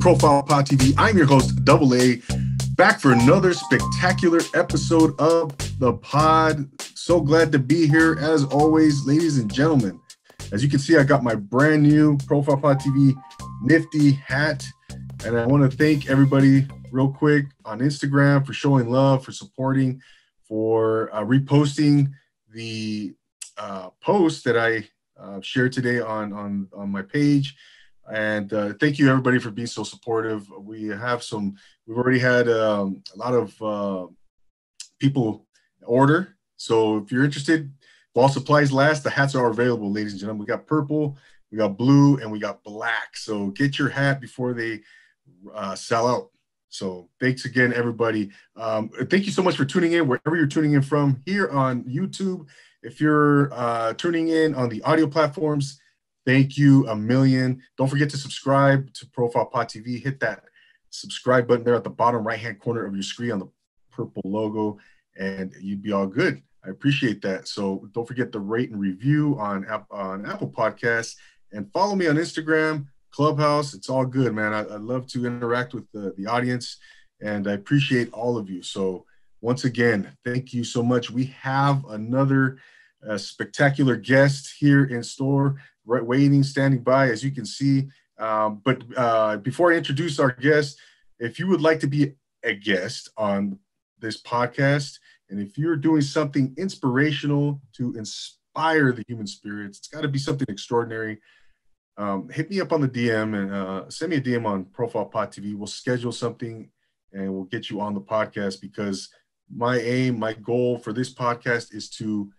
Profile Pod TV. I'm your host, Double A, back for another spectacular episode of the pod. So glad to be here, as always, ladies and gentlemen. As you can see, I got my brand new Profile Pod TV nifty hat, and I want to thank everybody real quick on Instagram for showing love, for supporting, for uh, reposting the uh, post that I uh, shared today on on on my page and uh, thank you everybody for being so supportive. We have some, we've already had um, a lot of uh, people order. So if you're interested, while supplies last, the hats are available, ladies and gentlemen. We got purple, we got blue, and we got black. So get your hat before they uh, sell out. So thanks again, everybody. Um, thank you so much for tuning in wherever you're tuning in from here on YouTube. If you're uh, tuning in on the audio platforms, Thank you a million. Don't forget to subscribe to Profile Pod TV. Hit that subscribe button there at the bottom right hand corner of your screen on the purple logo, and you'd be all good. I appreciate that. So don't forget to rate and review on on Apple Podcasts and follow me on Instagram, Clubhouse. It's all good, man. I, I love to interact with the, the audience, and I appreciate all of you. So once again, thank you so much. We have another uh, spectacular guest here in store waiting, standing by, as you can see. Um, but uh, before I introduce our guest, if you would like to be a guest on this podcast, and if you're doing something inspirational to inspire the human spirits, it's got to be something extraordinary. Um, hit me up on the DM and uh, send me a DM on Profile Pod TV. We'll schedule something and we'll get you on the podcast because my aim, my goal for this podcast is to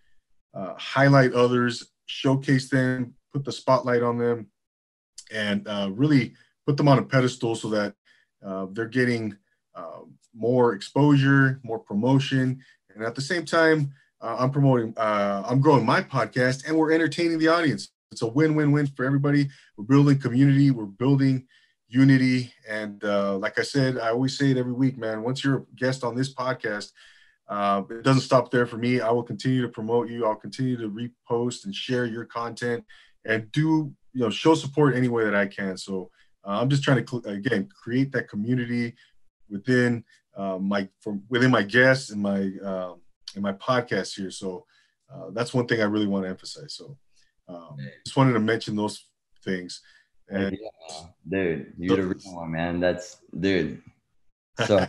uh, highlight others, showcase them, put the spotlight on them, and uh, really put them on a pedestal so that uh, they're getting uh, more exposure, more promotion, and at the same time, uh, I'm promoting, uh, I'm growing my podcast, and we're entertaining the audience. It's a win-win-win for everybody. We're building community, we're building unity, and uh, like I said, I always say it every week, man. Once you're a guest on this podcast, uh, it doesn't stop there for me. I will continue to promote you. I'll continue to repost and share your content and do you know show support any way that I can. So uh, I'm just trying to again create that community within uh, my from within my guests and my uh, and my podcast here. So uh, that's one thing I really want to emphasize. So um, just wanted to mention those things. And yeah, dude, you're the real one, man. That's dude. So,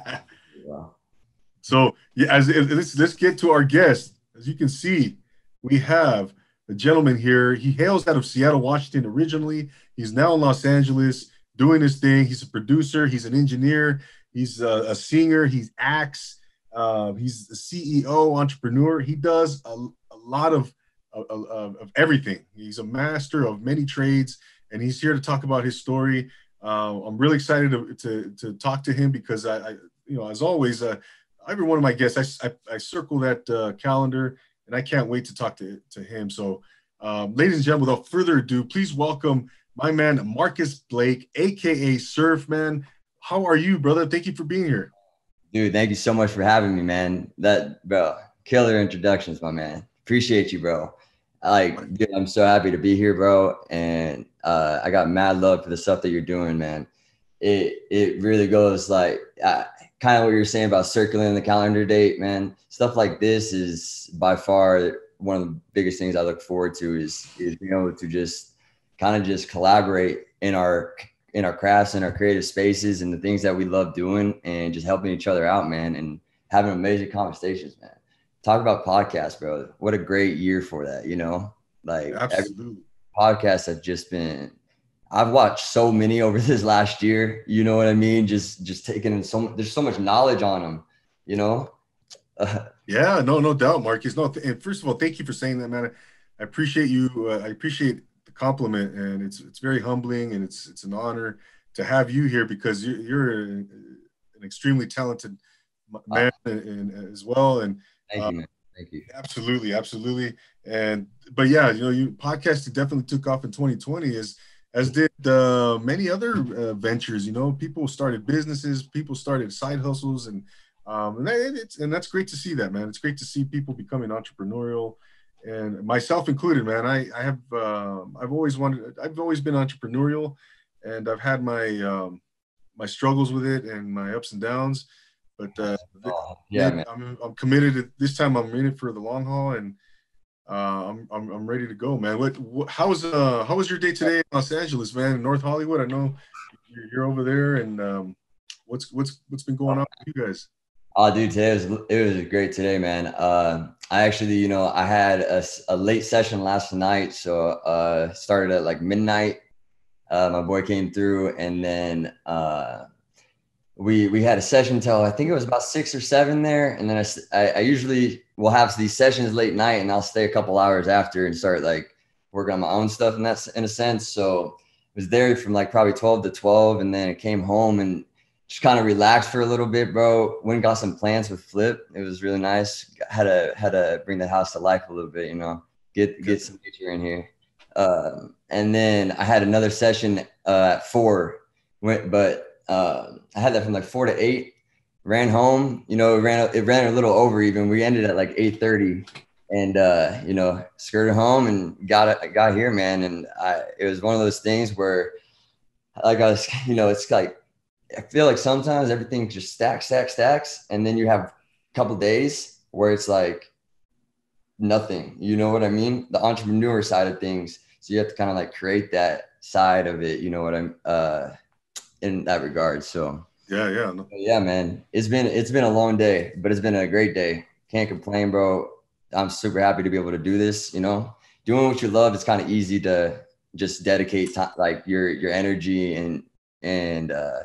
so yeah, as let's let's get to our guest. As you can see, we have a gentleman here. He hails out of Seattle, Washington originally. He's now in Los Angeles doing his thing. He's a producer, he's an engineer, he's a, a singer, he acts, uh, he's a CEO, entrepreneur. He does a, a lot of, of, of, everything. He's a master of many trades, and he's here to talk about his story. Uh, I'm really excited to, to, to, talk to him because I, I you know, as always, uh, every one of my guests, I, I, I circle that uh, calendar and I can't wait to talk to, to him. So, um, ladies and gentlemen, without further ado, please welcome my man Marcus Blake, aka Surfman. How are you, brother? Thank you for being here. Dude, thank you so much for having me, man. That bro, killer introductions, my man. Appreciate you, bro. Like, dude, I'm so happy to be here, bro. And uh, I got mad love for the stuff that you're doing, man. It it really goes like uh, kind of what you're saying about circling the calendar date, man. Stuff like this is by far one of the biggest things I look forward to is is being able to just kind of just collaborate in our in our crafts and our creative spaces and the things that we love doing and just helping each other out, man, and having amazing conversations, man. Talk about podcasts, bro. What a great year for that, you know? Like absolutely podcasts have just been I've watched so many over this last year. You know what I mean? Just just taking in so there's so much knowledge on them. You know. yeah, no, no doubt, Marcus. No, th- and first of all, thank you for saying that, man. I appreciate you. Uh, I appreciate the compliment, and it's it's very humbling, and it's it's an honor to have you here because you're, you're an, an extremely talented man, and, and, as well. And thank you, man. Thank you. Absolutely, absolutely. And but yeah, you know, you podcasting definitely took off in 2020 as as did uh, many other uh, ventures. You know, people started businesses, people started side hustles, and um, and, that, and that's great to see that, man. It's great to see people becoming entrepreneurial, and myself included, man. I I have uh, I've always wanted, I've always been entrepreneurial, and I've had my um, my struggles with it and my ups and downs. But uh, Oh, yeah, man. I'm, I'm committed. This time, I'm in it for the long haul, and uh, I'm, I'm I'm ready to go, man. What, what how was uh how was your day today in Los Angeles, man? In North Hollywood, I know you're, you're over there, and um, what's what's what's been going on with you guys? Oh, dude, today was it was great today, man. Uh, I actually, you know, I had a, a late session last night, so uh, started at like midnight. Uh, my boy came through, and then uh, we we had a session till I think it was about six or seven there, and then I, I usually will have these sessions late night, and I'll stay a couple hours after and start like working on my own stuff, and that's in a sense. So I was there from like probably twelve to twelve, and then I came home and just kind of relaxed for a little bit, bro. Went and got some plants with Flip. It was really nice. Had to had to bring the house to life a little bit, you know. Get get some nature in here. Um, and then I had another session uh, at four. Went, but uh, I had that from like four to eight. Ran home, you know. It ran it ran a little over even. We ended at like eight thirty, and uh, you know, skirted home and got. Got here, man. And I it was one of those things where, like I was, you know, it's like I feel like sometimes everything just stacks, stacks, stacks, and then you have a couple days where it's like nothing. You know what I mean? The entrepreneur side of things. So you have to kind of like create that side of it. You know what I'm uh in that regard. So Yeah, yeah, no, yeah, man, it's been it's been a long day, but it's been a great day. Can't complain, bro. I'm super happy to be able to do this. You know, doing what you love. It's kind of easy to just dedicate time, like your your energy and and uh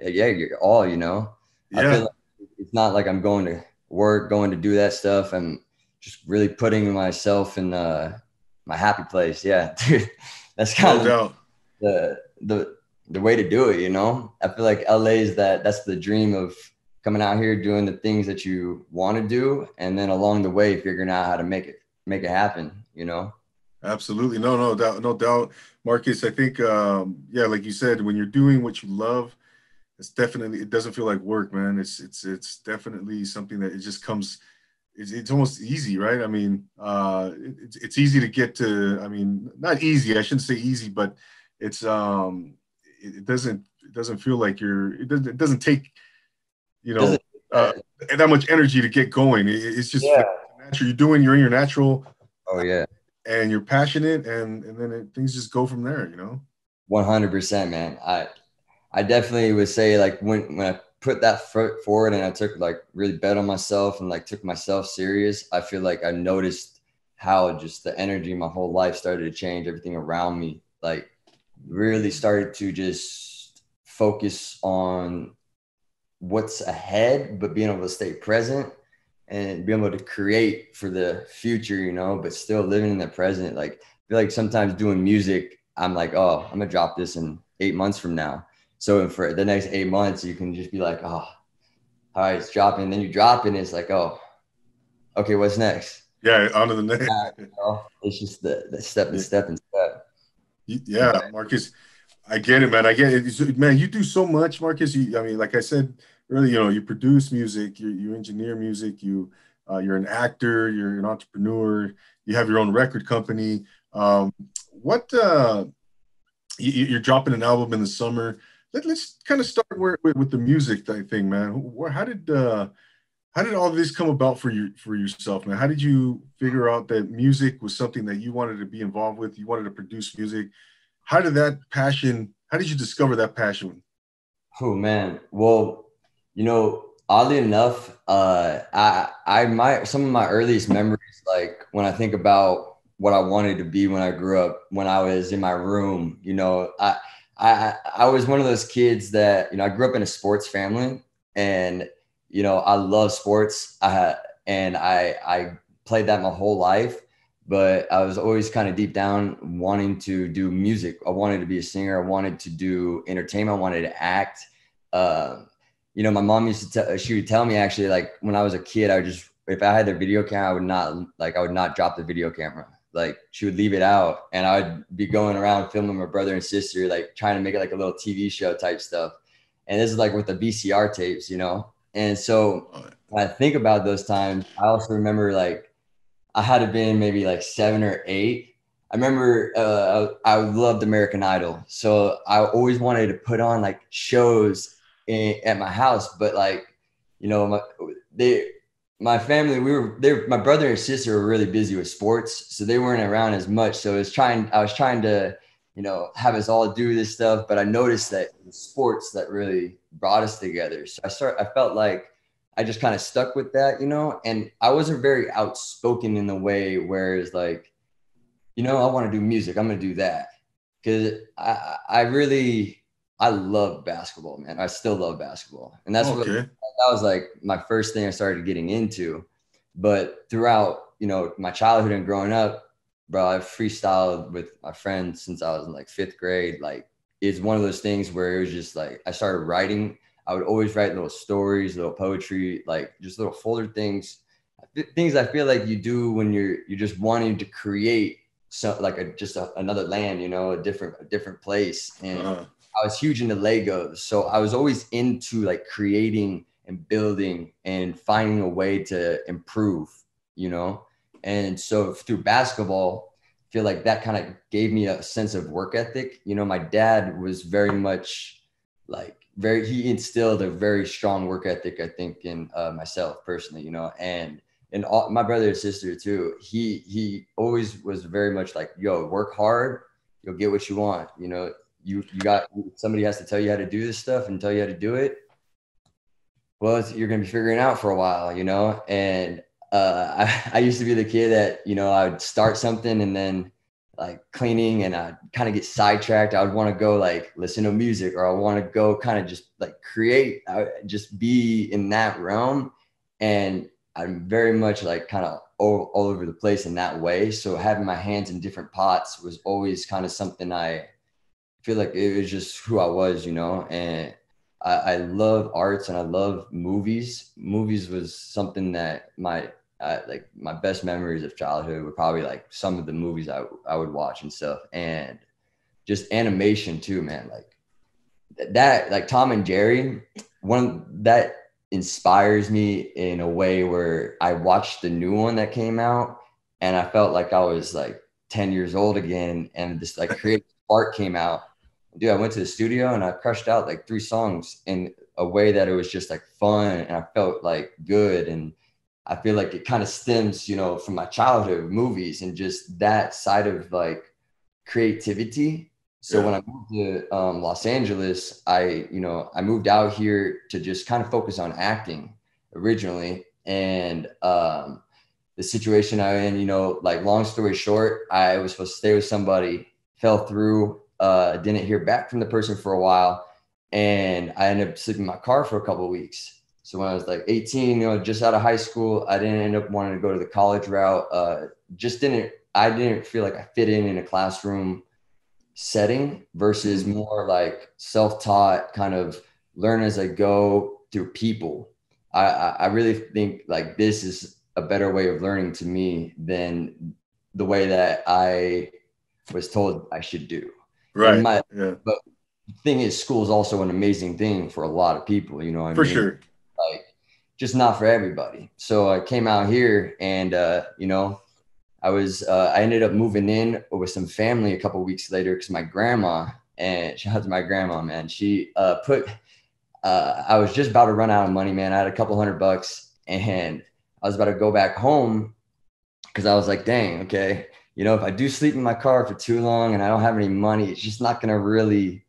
yeah, you're all. You know, I yeah. feel like it's not like I'm going to work, going to do that stuff. I'm just really putting myself in uh, my happy place. Yeah, dude, that's kind No of doubt. the the the way to do it. You know, I feel like LA is that that's the dream of coming out here doing the things that you want to do, and then along the way figuring out how to make it make it happen. You know. Absolutely. No, no doubt, no doubt. Marcus, I think um, yeah, like you said, when you're doing what you love, it's definitely it doesn't feel like work, man. It's it's it's definitely something that it just comes it's, it's almost easy, right? I mean, uh it, it's it's easy to get to, I mean, not easy, I shouldn't say easy, but it's um it, doesn't it doesn't feel like you're it doesn't it doesn't take you know uh, that much energy to get going. It, it's just Yeah. natural. You're doing you're in your natural Oh yeah. and you're passionate and and then it, things just go from there you know One hundred percent, man. I I definitely would say like when when I put that foot forward and I took like really bet on myself and like took myself serious, I feel like I noticed how just the energy my whole life started to change. Everything around me like really started to just focus on what's ahead, but being able to stay present and be able to create for the future, you know, but still living in the present. Like I feel like sometimes doing music, I'm like, oh, I'm gonna drop this in eight months from now. So for the next eight months, you can just be like, oh, all right, it's dropping. Then you drop it, and it's like, oh, okay, what's next? yeah on to the next You know, it's just the, the step and step and step. Yeah marcus i get it man. I get it. Man you do so much marcus. You i mean like i said earlier you know you produce music you, you engineer music you uh, you're an actor you're an entrepreneur you have your own record company. Um, what uh, you, you're dropping an album in the summer. Let, let's kind of start where, with, with the music thing man. How did uh, how did all this come about for you for yourself man? How did you figure out that music was something that you wanted to be involved with you wanted to produce music? How did that passion how did you discover that passion? Oh man. Well, you know, oddly enough, uh, I I my some of my earliest memories, like when I think about what I wanted to be when I grew up, when I was in my room, you know, I I I was one of those kids that you know I grew up in a sports family, and you know I love sports. I had and I I played that my whole life, but I was always kind of deep down wanting to do music. I wanted to be a singer. I wanted to do entertainment. I wanted to act. Uh, you know, my mom used to tell, she would tell me actually, like when I was a kid, I would just, if I had the video camera, I would not, like, I would not drop the video camera. Like she would leave it out and I would be going around filming my brother and sister, like trying to make it like a little TV show type stuff. And this is like with the VCR tapes, you know? And so when I think about those times, I also remember like I had to been maybe like seven or eight. I remember uh, I, loved American Idol, so I always wanted to put on like shows in, at my house. But like, you know, my they, my family, we were there. My brother and sister were really busy with sports, so they weren't around as much. So I was trying, I was trying to, you know, have us all do this stuff. But I noticed that sports that really brought us together. So I start, I felt like I just kind of stuck with that, you know. And I wasn't very outspoken in the way, whereas like you know, I want to do music. I'm going to do that because I, I really, I love basketball, man. I still love basketball. And that's okay. what, that was like my first thing I started getting into. But throughout, you know, my childhood and growing up, bro, I've freestyled with my friends since I was in like fifth grade. Like it's one of those things where it was just like, I started writing. I would always write little stories, little poetry, like just little folder things, things I feel like you do when you're, you're just wanting to create so like a just a, another land, you know, a different a different place. And uh-huh. I was huge into Legos, so I was always into like creating and building and finding a way to improve, you know. And so through basketball, I feel like that kind of gave me a sense of work ethic. You know, my dad was very much like very he instilled a very strong work ethic, I think, in uh, myself personally, you know, and and all, my brother and sister too. He he always was very much like, yo, work hard, you'll get what you want. You know, you you got somebody has to tell you how to do this stuff and tell you how to do it. Well, you're gonna be figuring out for a while, you know. And uh, I I used to be the kid that you know I would start something and then like cleaning and I kind of get sidetracked. I would want to go like listen to music or I want to go kind of just like create, I just be in that realm. And I'm very much like kind of all, all over the place in that way. So having my hands in different pots was always kind of something I feel like it was just who I was, you know. And I, I love arts and I love movies. Movies was something that my uh, like my best memories of childhood were probably like some of the movies I, I would watch and stuff and just animation too man like that like tom and jerry one that inspires me in a way where I watched the new one that came out and I felt like I was like 10 years old again and this like creative spark came out. Dude, I went to the studio and I crushed out like three songs in a way that it was just like fun and I felt like good and I feel like it kind of stems, you know, from my childhood movies and just that side of like creativity so yeah. when I moved to um, Los Angeles, I, you know, I moved out here to just kind of focus on acting originally. And um, the situation I'm in, you know, like long story short, I was supposed to stay with somebody, fell through, uh, didn't hear back from the person for a while. And I ended up sleeping in my car for a couple of weeks. So when I was like 18, you know, just out of high school, I didn't end up wanting to go to the college route. Uh, just didn't, I didn't feel like I fit in in a classroom setting versus mm-hmm. more like self-taught kind of learn as I go through people. I, I really think like this is a better way of learning to me than the way that I was told I should do. Right. My, yeah. But the thing is, school is also an amazing thing for a lot of people. You know, I for mean? sure. Just not for everybody. So I came out here, and uh, you know, I was uh, I ended up moving in with some family a couple weeks later because my grandma and shout out to my grandma, man. She uh, put uh, I was just about to run out of money, man. I had a couple hundred bucks and I was about to go back home because I was like, dang, okay, you know, if I do sleep in my car for too long and I don't have any money, it's just not gonna really.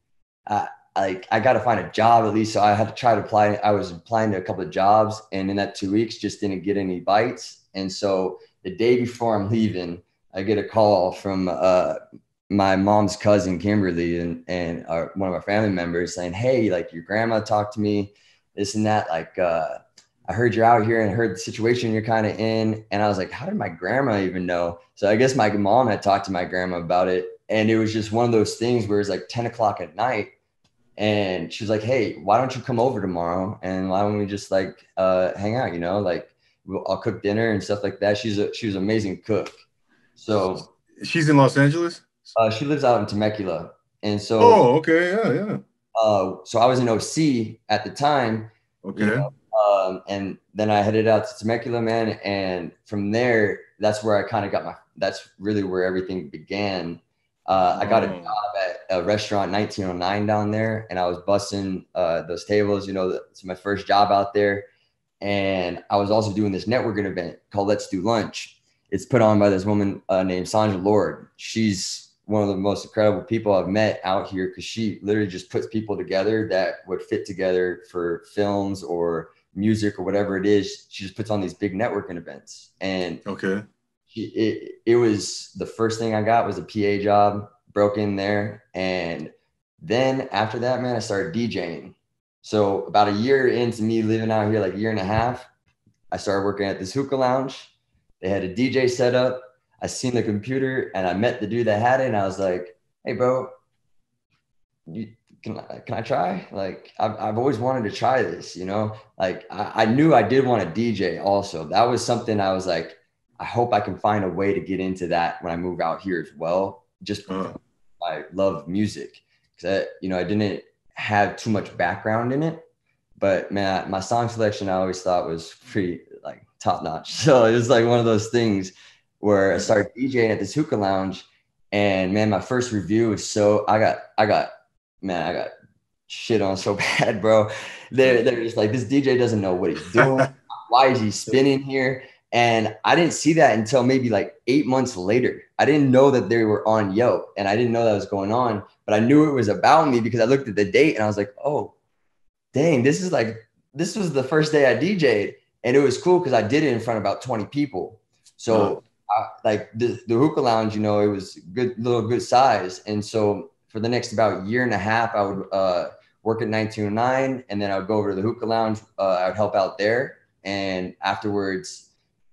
Uh, like I got to find a job at least. So I had to try to apply. I was applying to a couple of jobs, and in that two weeks, just didn't get any bites. And so the day before I'm leaving, I get a call from uh, my mom's cousin Kimberly and and our, one of our family members saying, "Hey, like your grandma talked to me, this and that. Like, uh, I heard you're out here and heard the situation you're kind of in." And I was like, "How did my grandma even know?" So I guess my mom had talked to my grandma about it, and it was just one of those things where it's like 10 o'clock at night, and she was like, "Hey, why don't you come over tomorrow and why don't we just like uh, hang out? You know, like." I'll cook dinner and stuff like that. She's a she was an amazing cook. So she's in Los Angeles. Uh, she lives out in Temecula, and so oh, okay, yeah, yeah. Uh, so I was in OC at the time. Okay. You know, um, and then I headed out to Temecula, man, and from there, that's where I kind of got my. That's really where everything began. Uh, I got a Oh. job at a restaurant 1909 down there, and I was bussing uh, those tables. You know, it's my first job out there, and I was also doing this networking event called Let's Do Lunch. It's put on by this woman uh, named Sandra Lord. She's one of the most incredible people I've met out here because she literally just puts people together that would fit together for films or music or whatever it is. She just puts on these big networking events, and Okay. It, it was the first thing I got was a PA job, broke in there. And then after that, man, I started DJing. So about a year into me living out here, like a year and a half, I started working at this hookah lounge. They had a DJ set up. I seen the computer and I met the dude that had it. And I was like, hey, bro, you, can, I, can I try? Like, I've, I've always wanted to try this, you know? Like, I, I knew I did want to DJ also. That was something I was like, I hope I can find a way to get into that when I move out here as well. Just Uh, I love music because I, you know, I didn't have too much background in it, but man, my song selection I always thought was pretty like top notch. So it was like one of those things where I started DJing at this hookah lounge, and man, my first review was so I got I got man I got shit on so bad, bro. They're they're just like this DJ doesn't know what he's doing. Why is he spinning here? And I didn't see that until maybe like eight months later. I didn't know that they were on Yelp and I didn't know that was going on, but I knew it was about me because I looked at the date and I was like, oh, dang, this is like, this was the first day I DJ'd. And it was cool because I did it in front of about 20 people. So, I, like the, the hookah lounge, you know, it was good, little good size. And so for the next about year and a half, I would uh, work at 1909 and then I would go over to the hookah lounge. Uh, I would help out there. And afterwards,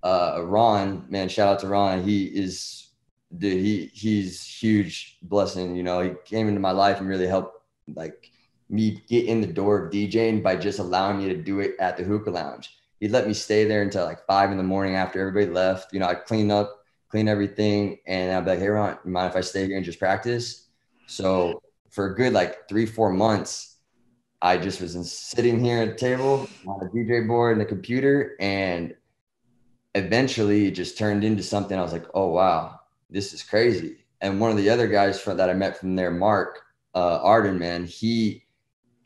uh, Ron, man, shout out to Ron. He is, dude, he he's huge blessing. You know, he came into my life and really helped like me get in the door of DJing by just allowing me to do it at the hookah lounge. He'd let me stay there until like five in the morning after everybody left. You know, I'd clean up, clean everything, and I'd be like, "Hey, Ron, you mind if I stay here and just practice?" So for a good like three, four months, I just was sitting here at the table on a DJ board and the computer, and eventually it just turned into something. I was like, "Oh wow, this is crazy." And one of the other guys from, that I met from there, Mark uh, Arden, man, he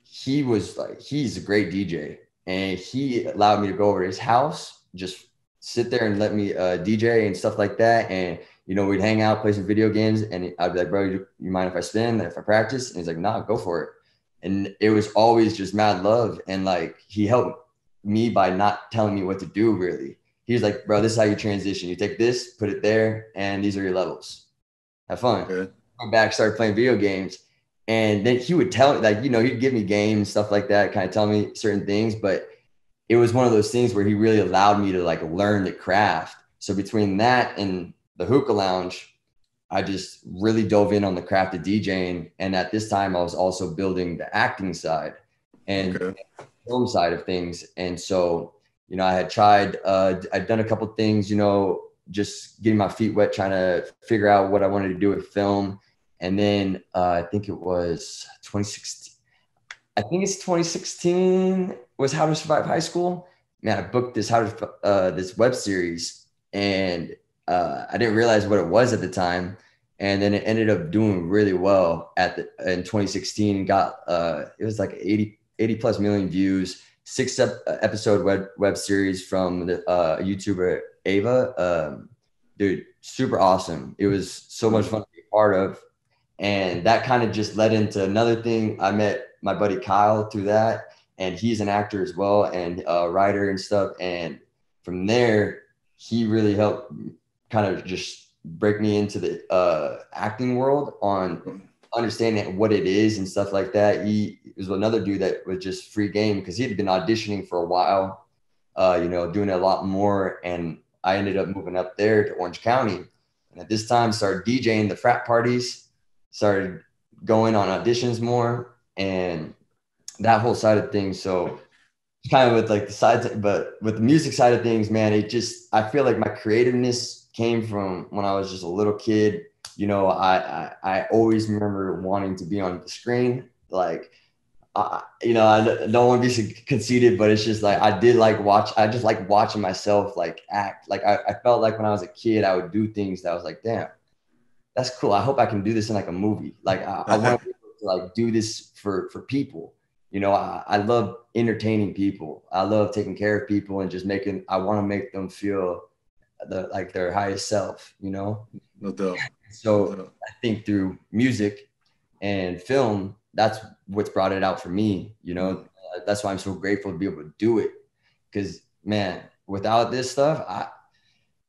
he was like he's a great DJ, and he allowed me to go over to his house, just sit there and let me uh, DJ and stuff like that, and you know we'd hang out, play some video games, and I'd be like, "Bro, you, you mind if I spin? If I practice?" And he's like, "Nah, go for it." And it was always just mad love, and like he helped me by not telling me what to do really he's like, bro, this is how you transition. You take this, put it there, and these are your levels. Have fun. Okay. Went back, started playing video games. And then he would tell me, like, you know, he'd give me games, stuff like that, kind of tell me certain things. But it was one of those things where he really allowed me to like learn the craft. So between that and the hookah lounge, I just really dove in on the craft of DJing. And at this time, I was also building the acting side and Okay. film side of things. And so, you know, I had tried, uh, I'd done a couple things, you know, just getting my feet wet, trying to figure out what I wanted to do with film. And then uh, I think it was 2016. I think it's 2016 was How to Survive High School. Man, I booked this how to uh, this web series, and uh, I didn't realize what it was at the time. And then it ended up doing really well at the in 2016. Got uh, it was like 80 80 plus million views. Six ep- episode web web series from the uh, YouTuber Ava. Um, dude, super awesome. It was so much fun to be part of. And that kind of just led into another thing. I met my buddy Kyle through that, and he's an actor as well and a writer and stuff. And from there, he really helped kind of just break me into the uh, acting world on understanding what it is and stuff like that. He was another dude that was just free game because he had been auditioning for a while, uh, you know, doing a lot more. And I ended up moving up there to Orange County. And at this time, started DJing the frat parties, started going on auditions more, and that whole side of things. So, kind of with like the sides, but with the music side of things, man, it just I feel like my creativeness came from when I was just a little kid. You know, I I, I always remember wanting to be on the screen. Like I, you know, I don't want to be conceited, but it's just like I did like watch. I just like watching myself like act. Like I, I felt like when I was a kid, I would do things that I was like, damn, that's cool. I hope I can do this in like a movie. Like I, I want uh-huh. to like do this for for people. You know, I, I love entertaining people. I love taking care of people and just making. I want to make them feel the like their highest self. You know. No doubt. So. I think through music and film, that's what's brought it out for me. You know, uh, that's why I'm so grateful to be able to do it. Because man, without this stuff, I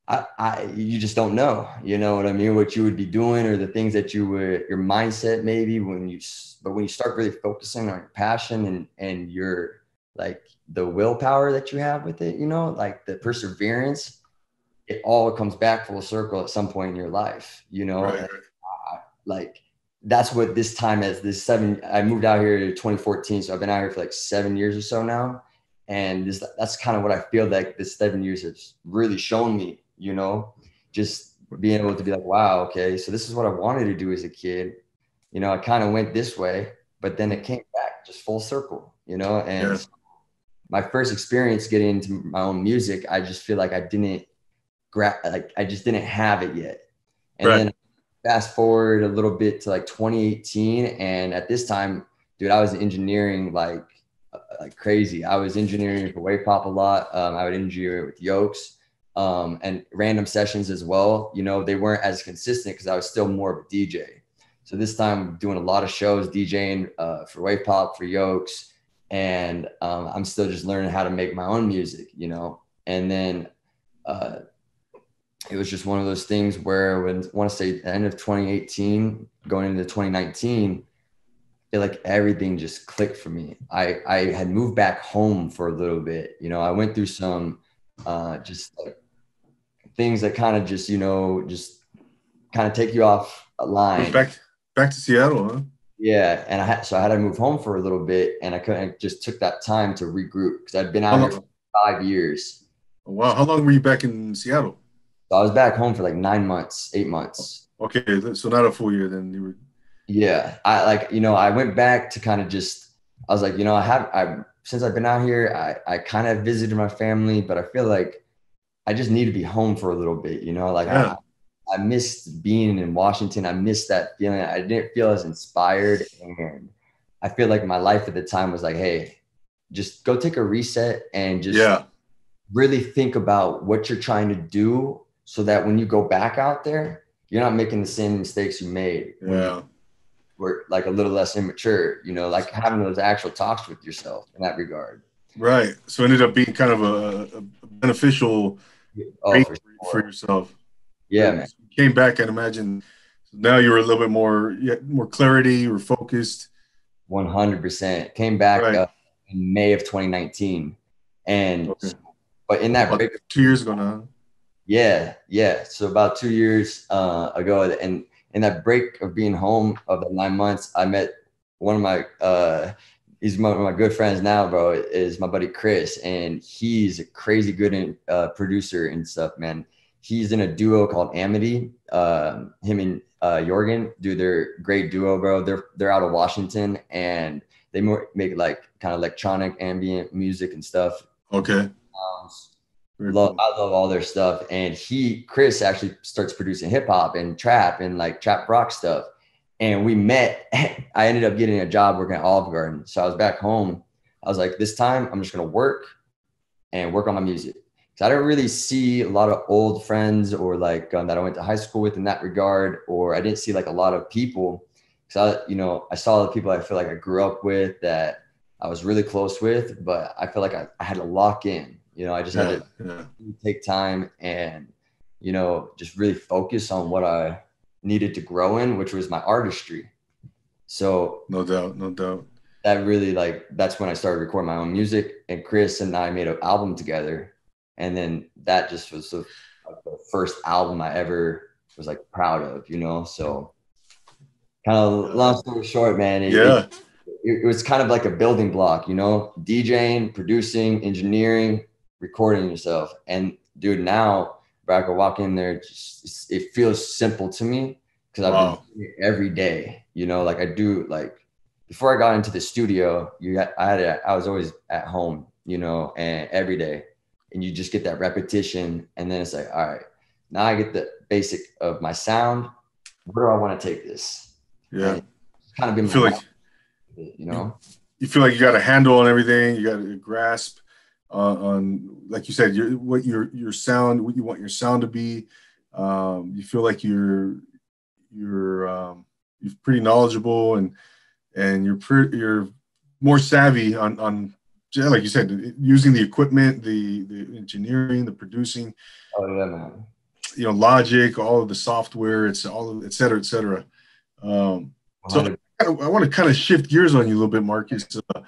I, I, you just don't know, you know what I mean? What you would be doing or the things that you would, your mindset maybe when you, but when you start really focusing on your passion and, and your like the willpower that you have with it, you know, like the perseverance, it all comes back full circle at some point in your life, you know, right. uh, like that's what this time is. this seven, I moved out here in 2014. So I've been out here for like seven years or so now. And this, that's kind of what I feel like this seven years has really shown me you know, just being able to be like, wow, okay, so this is what I wanted to do as a kid. You know, I kind of went this way, but then it came back just full circle, you know, and yeah. my first experience getting into my own music, I just feel like I didn't grab, like I just didn't have it yet. And right. then fast forward a little bit to like 2018. And at this time, dude, I was engineering like, uh, like crazy. I was engineering for Wave Pop a lot. Um, I would engineer with Yokes um, and random sessions as well. You know, they weren't as consistent because I was still more of a DJ. So this time, doing a lot of shows, DJing uh, for Wave Pop, for Yokes, and um, I'm still just learning how to make my own music. You know, and then uh, it was just one of those things where when I want to say the end of 2018, going into 2019. it like everything just clicked for me. I, I had moved back home for a little bit. You know, I went through some uh, just like things that kind of just you know just kind of take you off a line. Back back to Seattle, huh? Yeah, and I had so I had to move home for a little bit, and I couldn't. I just took that time to regroup because I'd been out here for five years. Oh, wow, how long were you back in Seattle? So I was back home for like nine months, eight months. Okay, so not a full year then. You were. Yeah, I like you know I went back to kind of just I was like you know I have I since I've been out here I I kind of visited my family, but I feel like I just need to be home for a little bit, you know, like yeah. I, I missed being in Washington. I missed that feeling. I didn't feel as inspired. And I feel like my life at the time was like, Hey, just go take a reset and just yeah. really think about what you're trying to do so that when you go back out there, you're not making the same mistakes you made. Yeah. We're like a little less immature, you know, like having those actual talks with yourself in that regard. Right. So it ended up being kind of a, a beneficial oh, for, sure. for, yourself. Yeah, man. You came back, I'd imagine. Now you're a little bit more, more clarity. You're focused. One hundred percent. Came back right. uh, in May of 2019, and okay. but in that break, two years ago now. Yeah, yeah. So about two years uh, ago, and in that break of being home of the nine months, I met one of my uh, he's one of my good friends now, bro, is my buddy Chris. And he's a crazy good in, uh, producer and stuff, man. He's in a duo called Amity. Uh, him and uh, Jorgen do their great duo, bro. They're they're out of Washington and they make like kind of electronic ambient music and stuff. Okay. Um, love, I love all their stuff. And he, Chris, actually starts producing hip hop and trap and like trap rock stuff and we met. I ended up getting a job working at Olive Garden. So I was back home. I was like, this time I'm just gonna work and work on my music. Cause I don't really see a lot of old friends or like um, that I went to high school with in that regard, or I didn't see like a lot of people. Cause I, you know, I saw the people I feel like I grew up with that I was really close with, but I feel like I, I had to lock in. You know, I just yeah, had to yeah. take time and, you know, just really focus on what I needed to grow in, which was my artistry. So no doubt, no doubt. That really like that's when I started recording my own music, and Chris and I made an album together, and then that just was the, the first album I ever was like proud of, you know. So kind of long story short, man. It, yeah. It, it was kind of like a building block, you know, DJing, producing, engineering, recording yourself. And dude, now I could walk in there, just, it feels simple to me because I've wow. been every day. You know, like I do like before I got into the studio, you had, I had a, I was always at home, you know, and every day, and you just get that repetition, and then it's like, all right, now I get the basic of my sound. Where do I want to take this? Yeah. kind of been feel like you know. You feel like you got a handle on everything. You got a grasp on, on like you said, your what your your sound, what you want your sound to be. Um, you feel like you're you're um, you're pretty knowledgeable and and you're pretty you're more savvy on on like you said using the equipment the the engineering the producing oh yeah man. you know logic all of the software it's all of et cetera et cetera. Um, so I, I want to kind of shift gears on you a little bit marcus. Uh,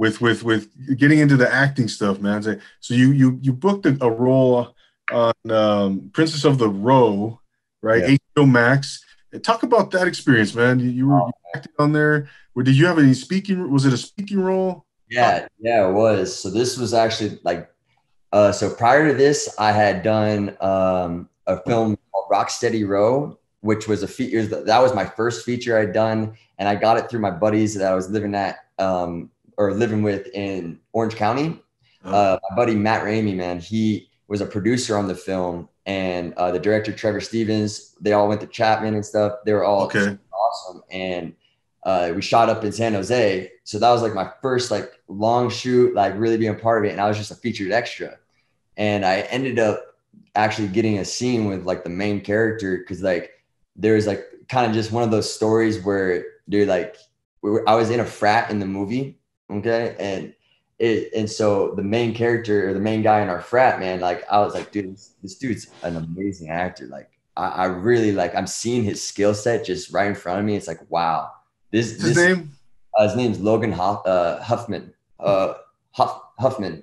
with with with getting into the acting stuff man so you you you booked a, a role on um, princess of the row right Yeah. hbo max talk about that experience man you, you were Oh, you acted on there or did you have any speaking was it a speaking role Yeah, yeah, it was. So this was actually like, uh, so prior to this, I had done um, a film called Rock Steady Row, which was a feature. That was my first feature I'd done, and I got it through my buddies that I was living at um, or living with in Orange County. Uh, my buddy Matt Ramey, man, he was a producer on the film, and uh, the director Trevor Stephens. They all went to Chapman and stuff. They were all Okay. awesome, and uh, we shot up in San Jose. So that was like my first like long shoot, like really being a part of it. And I was just a featured extra. And I ended up actually getting a scene with like the main character because like there was like kind of just one of those stories where dude like we were, I was in a frat in the movie, okay, and it and so the main character or the main guy in our frat, man, like I was like, dude, this, this dude's an amazing actor. Like I, I really like I'm seeing his skill set just right in front of me. It's like wow, this his this name uh, his name's Logan Huff, uh, Huffman. Uh, Huff, Huffman.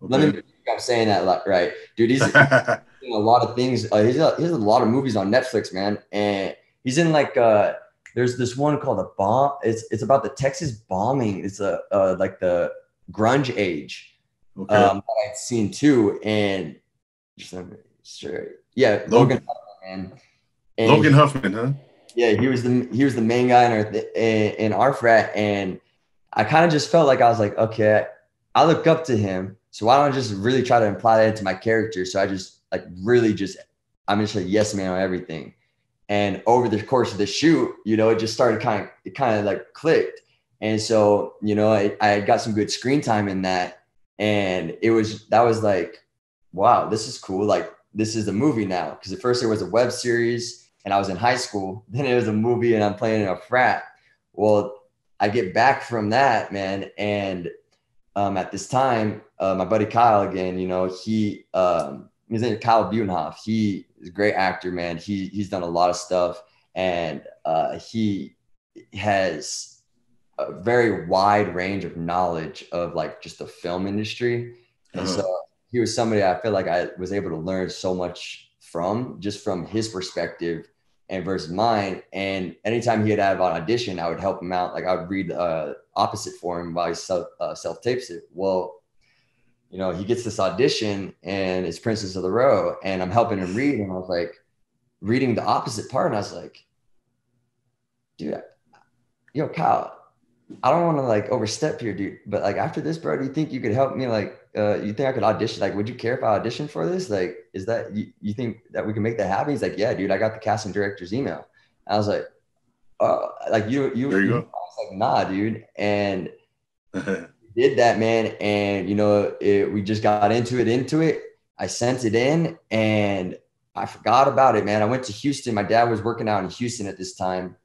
Let me. Okay. I'm saying that like, right, dude. He's a lot of things. Uh, he's a, he has a lot of movies on Netflix, man, and he's in like uh, there's this one called the bomb. It's it's about the Texas bombing. It's a uh, like the grunge age okay. um, I'd seen too, and just sure, yeah, Logan, Huffman. And Logan Huffman, huh? yeah, he was the he was the main guy in our in, in our frat, and I kind of just felt like I was like, okay, I look up to him, so why don't I just really try to imply that into my character? So I just like really just I'm just a yes man on everything, and over the course of the shoot, you know, it just started kind of it kind of like clicked, and so you know, I, I got some good screen time in that, and it was that was like, wow, this is cool, like this is a movie now, because at first it was a web series and I was in high school. Then it was a movie and I'm playing in a frat. Well, I get back from that, man. And um, at this time, uh, my buddy Kyle, again, you know, he, um, his name is Kyle Buenhoff. He is a great actor, man. He, he's done a lot of stuff and uh, he has a very wide range of knowledge of like just the film industry. And Uh-huh. so he was somebody I feel like I was able to learn so much from just from his perspective and versus mine. And anytime he'd have an audition, I would help him out. Like I would read uh, opposite for him while he self, uh, self tapes it. Well, you know, he gets this audition and it's Princess of the Row, and I'm helping him read, and I was like reading the opposite part, and I was like, dude, yo, Kyle, I don't want to like overstep here, dude. But like after this, bro, do you think you could help me? Like, uh, you think I could audition? Like, would you care if I audition for this? Like, is that you, you think that we can make that happen? He's like, yeah, dude, I got the casting director's email. I was like, oh, like you, you, There you go. I was like, nah, dude. And did that, man. And you know, it, we just got into it, into it. I sent it in and I forgot about it, man. I went to Houston. My dad was working out in Houston at this time.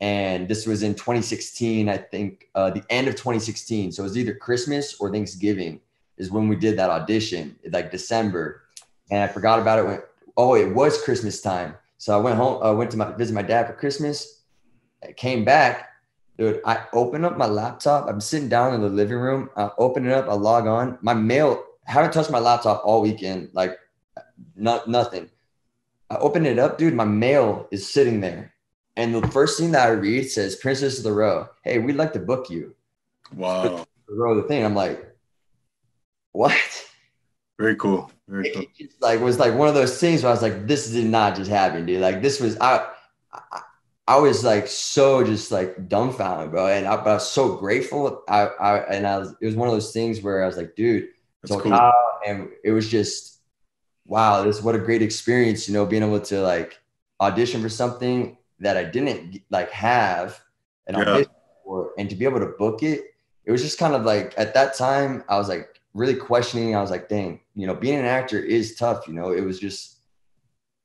And this was in 2016, I think, uh, the end of 2016. So it was either Christmas or Thanksgiving is when we did that audition, like December. And I forgot about it. When, oh, it was Christmas time. So I went home, I went to my, visit my dad for Christmas. I came back, dude. I open up my laptop. I'm sitting down in the living room. I open it up. I log on. My mail. Haven't touched my laptop all weekend. Like, not nothing. I open it up, dude. My mail is sitting there, and the first thing that I read says "Princess of the Row." Hey, we'd like to book you. wow. The row the thing. I'm like, what? Very cool. Very It- cool. like was like one of those things where I was like, this did not just happen, dude. Like this was I, I I was like so just like dumbfounded, bro. And I, but I was so grateful. I, I and I was it was one of those things where I was like, dude, so cool. and it was just wow, this what a great experience, you know, being able to like audition for something that I didn't like have an yeah. audition for and to be able to book it. It was just kind of like at that time, I was like really questioning. I was like, dang, you know, being an actor is tough, you know, it was just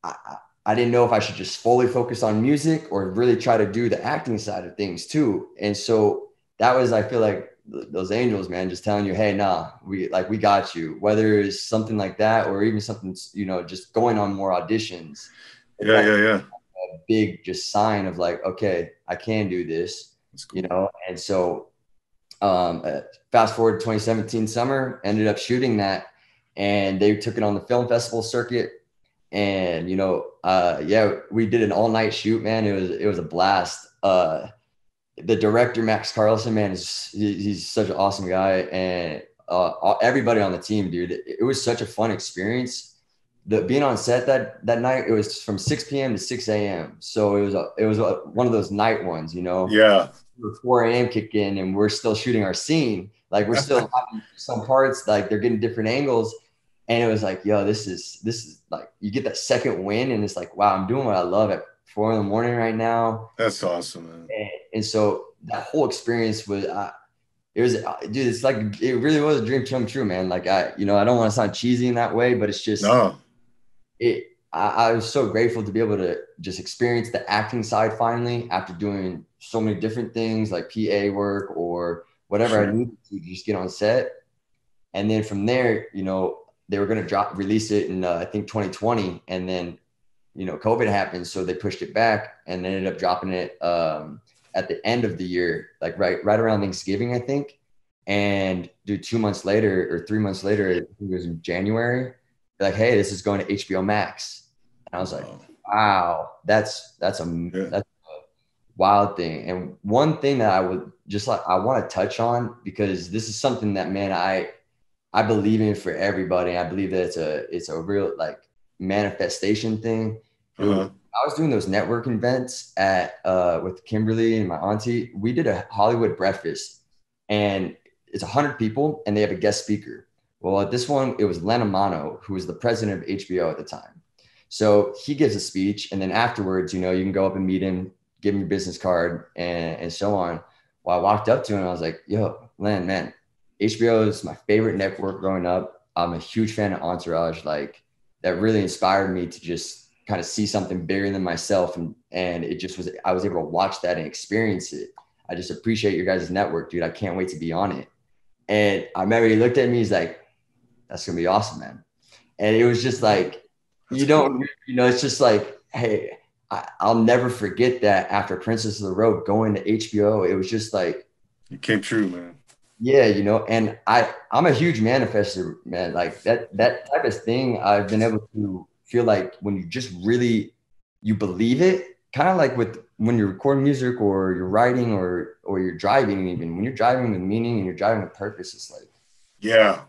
I, I didn't know if I should just fully focus on music or really try to do the acting side of things too. And so that was, I feel like those angels, man, just telling you, hey, nah, we like we got you. Whether it's something like that or even something, you know, just going on more auditions. Yeah, yeah, yeah. A big just sign of like, okay, I can do this, cool. you know. And so, um, uh, fast forward 2017 summer, ended up shooting that, and they took it on the film festival circuit and you know uh yeah we did an all night shoot man. It was it was a blast. Uh the director max carlson man is he's such an awesome guy. And uh everybody on the team dude it, it was such a fun experience. The being on set that that night it was from 6 p.m to 6 a.m so it was a, it was a, one of those night ones you know? Yeah. 4 a.m kick in and we're still shooting our scene. Like we're still some parts like they're getting different angles and it was like, yo, this is this is like you get that second win, and it's like, wow, I'm doing what I love at four in the morning right now. That's awesome, man. And, and so that whole experience was, uh, it was, uh, dude, it's like it really was a dream come true, man. Like I, you know, I don't want to sound cheesy in that way, but it's just, no, it. I, I was so grateful to be able to just experience the acting side finally after doing so many different things like PA work or whatever sure. I needed to just get on set. And then from there, you know, they were going to drop release it in uh, I think 2020, and then you know COVID happened, so they pushed it back and ended up dropping it um, at the end of the year, like right right around Thanksgiving, I think. And dude, two months later or three months later, it was in January. Like, hey, this is going to HBO Max, and I was like, wow, that's that's a yeah. that's a wild thing. And one thing that I would just like I want to touch on because this is something that man I I believe in for everybody. I believe that it's a it's a real like manifestation thing. Uh-huh. I was doing those networking events at uh, with Kimberly and my auntie. We did a Hollywood breakfast, and it's a hundred people, and they have a guest speaker. Well, at this one, it was Len Amato, who was the president of HBO at the time. So he gives a speech, and then afterwards, you know, you can go up and meet him, give him your business card, and and so on. Well, I walked up to him, I was like, "Yo, Len, man, HBO is my favorite network growing up. I'm a huge fan of Entourage. Like that really inspired me to just kind of see something bigger than myself. And, and it just was, I was able to watch that and experience it. I just appreciate your guys' network, dude. I can't wait to be on it. And I remember he looked at me, he's like, that's going to be awesome, man. And it was just like, you don't, you know, it's just like, hey, I, will never forget that after Princess of the Row going to HBO, it was just like, it came true, man yeah you know and i i'm a huge manifester man. Like that that type of thing i've been able to feel like when you just really you believe it kind of like with when you're recording music or you're writing or or you're driving even when you're driving with meaning and you're driving with purpose it's like yeah.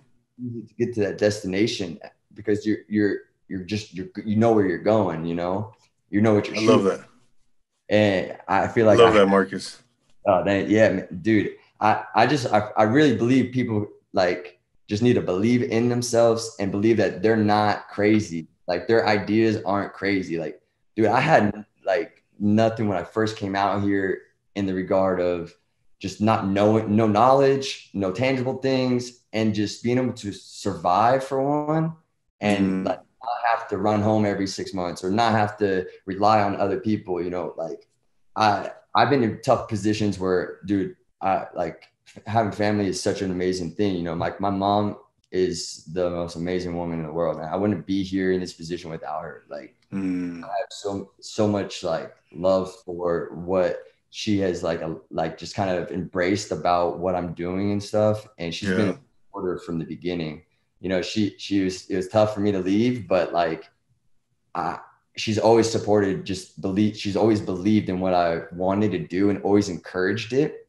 Easy to get to that destination because you're you're you're just you're you know where you're going you know? You know what you're i shooting. love that. And i feel like I love I, that marcus. Oh yeah dude I, I just I, I really believe people like just need to believe in themselves and believe that they're not crazy. Like their ideas aren't crazy. Like, dude, I had like nothing when I first came out here in the regard of just not knowing, no knowledge, no tangible things, and just being able to survive for one and mm. like not have to run home every six months or not have to rely on other people, you know, like I I've been in tough positions where, dude, I like having family is such an amazing thing. You know, like my mom is the most amazing woman in the world. And I wouldn't be here in this position without her. Like mm. I have so so much like love for what she has like a, like just kind of embraced about what I'm doing and stuff. And she's yeah. been a supporter from the beginning. You know, she she was it was tough for me to leave, but like I she's always supported just believe she's always believed in what I wanted to do and always encouraged it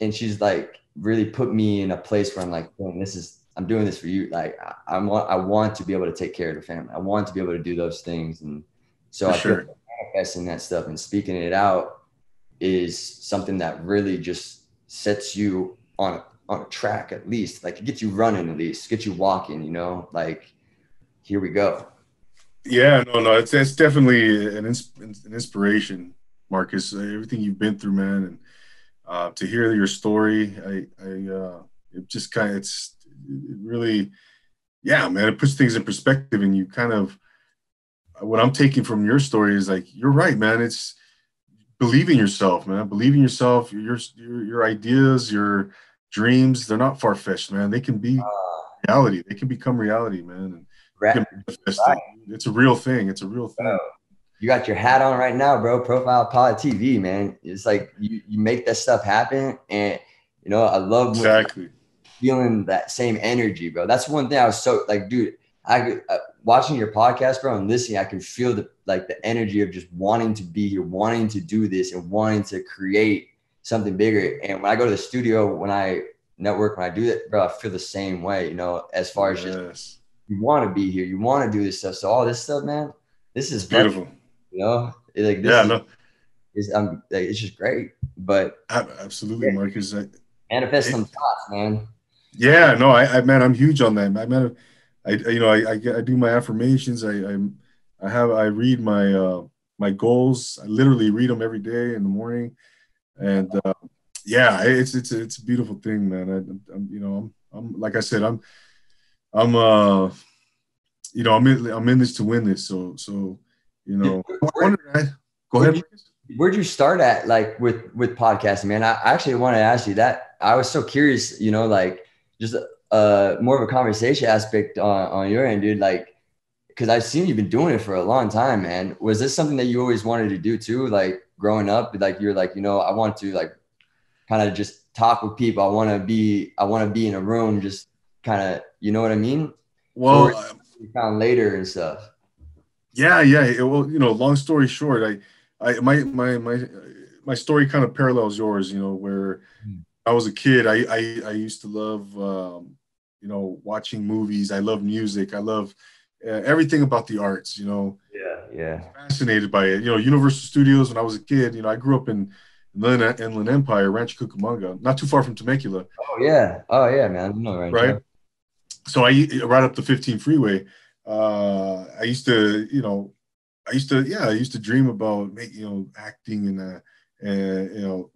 and she's like really put me in a place where I'm like, this is I'm doing this for you. Like I, I, want I want to be able to take care of the family. I want to be able to do those things. And so for I sure. manifesting that stuff and speaking it out is something that really just sets you on on a track at least like it gets you running at least gets you walking you know like here we go yeah no no it's, it's definitely an, an inspiration marcus everything you've been through man and uh, to hear your story i i uh, it just kind of it's it really yeah man it puts things in perspective and you kind of what i'm taking from your story is like you're right man it's believe in yourself man believe in yourself your your, your ideas your dreams they're not far-fetched man they can be uh, reality they can become reality man and right. it's a real thing it's a real thing you got your hat on right now bro profile pilot tv man it's like you, you make that stuff happen and you know i love exactly feeling that same energy bro that's one thing i was so like dude i uh, watching your podcast bro and listening i can feel the like the energy of just wanting to be here wanting to do this and wanting to create something bigger. And when I go to the studio, when I network, when I do that, bro, I feel the same way, you know, as far as yes. just you want to be here, you want to do this stuff. So all this stuff, man, this is beautiful. You know, like this yeah, is, no. is um, like, it's just great. But absolutely, yeah. Marcus. I, manifest some thoughts, man. Yeah, no, I, I man, I'm huge on that. I man, I, you know, I, I, I do my affirmations. I, I, I have, I read my, uh, my goals. I literally read them every day in the morning and uh, yeah, it's it's it's a beautiful thing, man. I, am you know, I'm I'm like I said, I'm I'm uh, you know, I'm in I'm in this to win this. So so you know, where, go ahead. where'd you start at, like with with podcasting, man? I actually want to ask you that. I was so curious, you know, like just uh more of a conversation aspect on on your end, dude. Like because I've seen you've been doing it for a long time, man. Was this something that you always wanted to do too? Like growing up, like you're like, you know, I want to like kind of just talk with people. I want to be, I want to be in a room, just kind of, you know what I mean? Well, you found later and stuff. Yeah, yeah. Well, you know, long story short, I, I, my, my, my, my story kind of parallels yours. You know, where mm. I was a kid, I, I, I used to love, um, you know, watching movies. I love music. I love uh, everything about the arts. You know, yeah, yeah. Fascinated by it. You know, Universal Studios. When I was a kid, you know, I grew up in Inland, Inland Empire, Rancho Cucamonga, not too far from Temecula. Oh yeah, oh yeah, man. No, right. Right. So I right up the 15 freeway. Uh, I used to, you know, I used to, yeah, I used to dream about, you know, acting and, uh, and you know,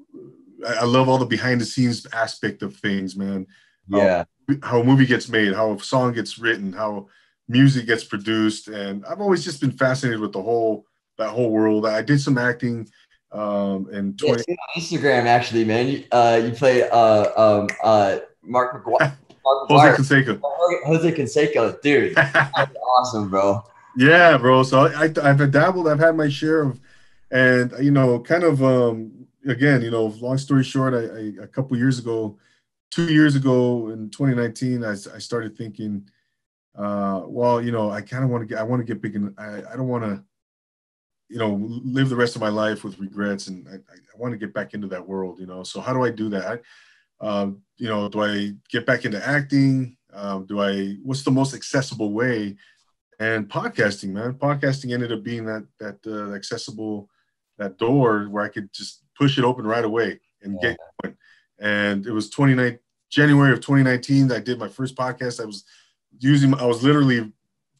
I, I love all the behind the scenes aspect of things, man. Yeah. How, how a movie gets made, how a song gets written, how music gets produced and i've always just been fascinated with the whole that whole world i did some acting um and 20 yeah, instagram actually man you, uh you play uh um uh Mark McGwire Jose Canseco. Jose Canseco, dude. That's awesome, bro. Yeah, bro. So I, I've dabbled. I've had my share of, and you know, kind of um, again, you know, long story short, I, I a couple years ago, two years ago in 2019, I, I started thinking, uh, well, you know, I kind of want to get, I want to get big and I, I don't want to, you know, live the rest of my life with regrets. And I, I want to get back into that world, you know? So how do I do that? Uh, you know, do I get back into acting? Um, do I, what's the most accessible way? And podcasting, man, podcasting ended up being that, that uh, accessible, that door where I could just push it open right away and yeah. get going. And it was 29, January of 2019. I did my first podcast. I was using I was literally,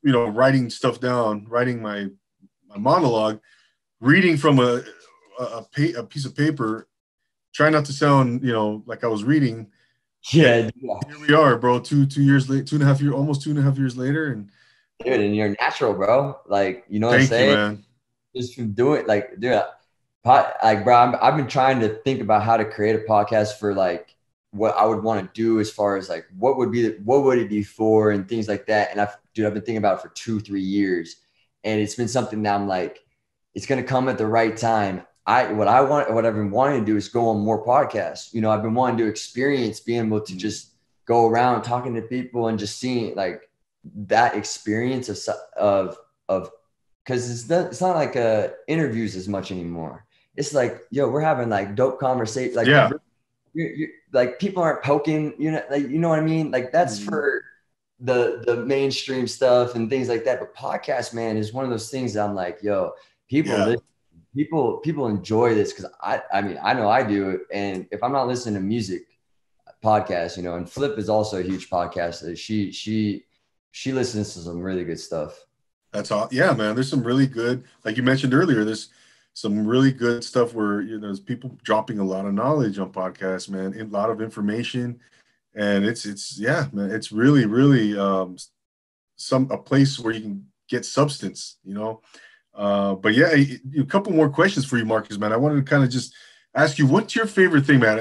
you know, writing stuff down, writing my my monologue, reading from a a, a piece of paper, trying not to sound, you know, like I was reading. Yeah, here we are, bro. Two two years late, two and a half year, almost two and a half years later, and dude, and you're natural, bro. Like you know what I'm saying? You, man. Just from doing like, dude, like, bro, i I've been trying to think about how to create a podcast for like what I would want to do as far as like what would be what would it be for and things like that. And I've dude, I've been thinking about it for two, three years. And it's been something that I'm like, it's gonna come at the right time. I what I want what I've been wanting to do is go on more podcasts. You know, I've been wanting to experience being able to just go around talking to people and just seeing like that experience of of of because it's not it's not like uh interviews as much anymore. It's like, yo, we're having like dope conversations. like yeah you're, you're, like people aren't poking you know like you know what i mean like that's mm-hmm. for the the mainstream stuff and things like that but podcast man is one of those things that i'm like yo people yeah. listen, people people enjoy this because I I mean I know I do and if I'm not listening to music podcasts, you know, and Flip is also a huge podcaster. She she she listens to some really good stuff. That's all. Yeah, man. There's some really good, like you mentioned earlier. There's some really good stuff where you know there's people dropping a lot of knowledge on podcasts, man. A lot of information, and it's it's yeah, man. It's really really um, some a place where you can get substance, you know. Uh, but yeah, a, couple more questions for you, Marcus, man. I wanted to kind of just ask you, what's your favorite thing, man?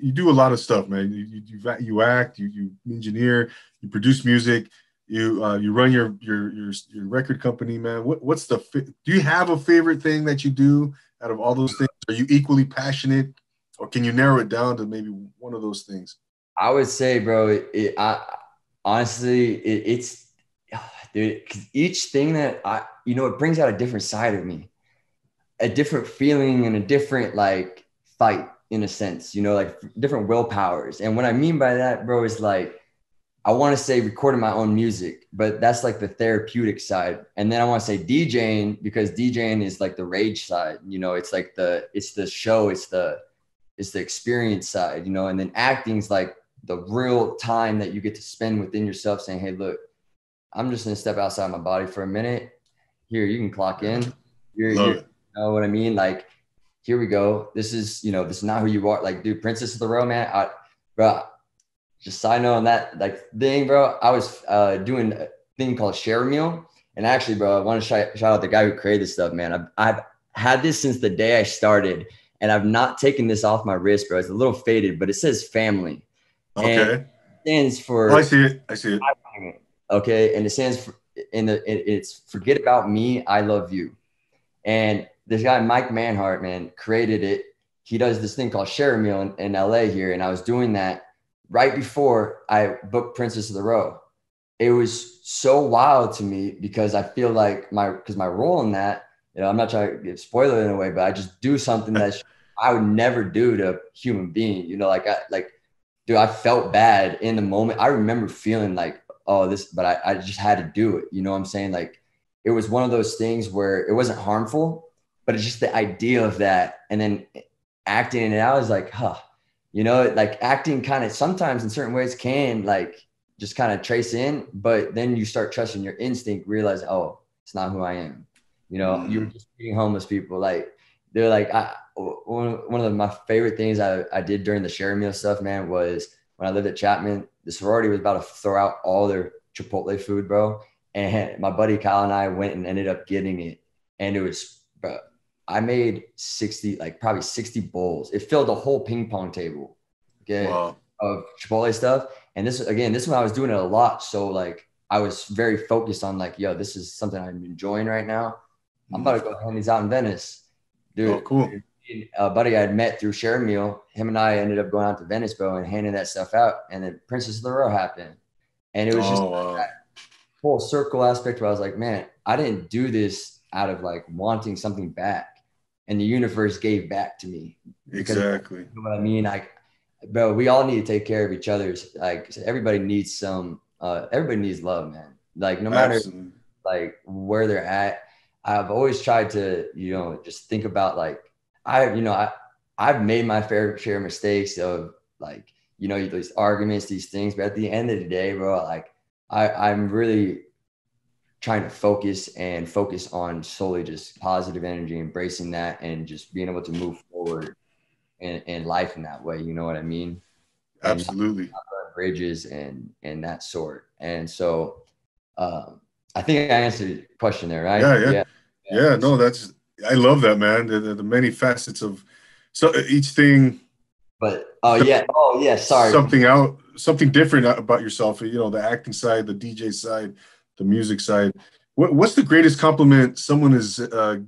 You do a lot of stuff, man. You you, you act, you you engineer, you produce music you uh, you run your your your your record company, man. What what's the do you have a favorite thing that you do out of all those things? Are you equally passionate, or can you narrow it down to maybe one of those things? I would say, bro, it, it I honestly it, it's dude, each thing that I you know it brings out a different side of me, a different feeling and a different like fight in a sense, you know, like different willpowers. And what I mean by that, bro, is like I want to say recording my own music, but that's like the therapeutic side. And then I want to say DJing because DJing is like the rage side. You know, it's like the it's the show, it's the it's the experience side, you know, and then acting is like the real time that you get to spend within yourself saying, Hey, look, I'm just gonna step outside my body for a minute. Here, you can clock in. You're, you're you know what I mean? Like, here we go. This is, you know, this is not who you are. Like, dude, Princess of the Row, man. I, bro, just side note on that like thing, bro. I was uh, doing a thing called Share Meal, and actually, bro, I want to shout, shout out the guy who created this stuff, man. I've, I've had this since the day I started, and I've not taken this off my wrist, bro. It's a little faded, but it says family. Okay. stands for. Oh, I see it. I see it. Okay, and it stands for in the it, it's forget about me, I love you, and this guy Mike Manhart, man, created it. He does this thing called Share a Meal in, in LA here, and I was doing that right before I booked Princess of the Row. It was so wild to me because I feel like my because my role in that, you know, I'm not trying to give spoiler in a way, but I just do something that I would never do to a human being. You know, like I like, dude, I felt bad in the moment. I remember feeling like, oh, this, but I, I just had to do it. You know what I'm saying? Like it was one of those things where it wasn't harmful, but it's just the idea of that. And then acting and i was like, huh, you know like acting kind of sometimes in certain ways can like just kind of trace in but then you start trusting your instinct realize oh it's not who i am you know mm. you're just meeting homeless people like they're like I, one, one of my favorite things I, I did during the share meal stuff man was when i lived at chapman the sorority was about to throw out all their chipotle food bro and my buddy kyle and i went and ended up getting it and it was bro, I made 60, like probably 60 bowls. It filled the whole ping pong table. Okay. Wow. Of Chipotle stuff. And this again, this one I was doing it a lot. So like I was very focused on like, yo, this is something I'm enjoying right now. I'm about to go hand these out in Venice. Dude, oh, cool. A buddy I had met through Share Meal, him and I ended up going out to Venice, bro, and handing that stuff out. And then Princess of the Row happened. And it was just oh, wow. that full circle aspect where I was like, man, I didn't do this out of like wanting something back and the universe gave back to me. Exactly. You know what I mean? Like, bro, we all need to take care of each other's. Like, everybody needs some. Uh, everybody needs love, man. Like, no matter Absolutely. like where they're at. I've always tried to, you know, just think about like I, you know, I I've made my fair share of mistakes of like, you know, these arguments, these things. But at the end of the day, bro, like I, I'm really trying to focus and focus on solely just positive energy, embracing that, and just being able to move forward in, in life in that way. You know what I mean? Absolutely. bridges and and that sort. And so, um, I think I answered the question there, right? Yeah, yeah, yeah. yeah no, that's I love that, man. The, the, the many facets of so each thing. But oh yeah, oh yeah, sorry. Something out, something different about yourself. You know, the acting side, the DJ side the music side. What, what's the greatest compliment someone is uh,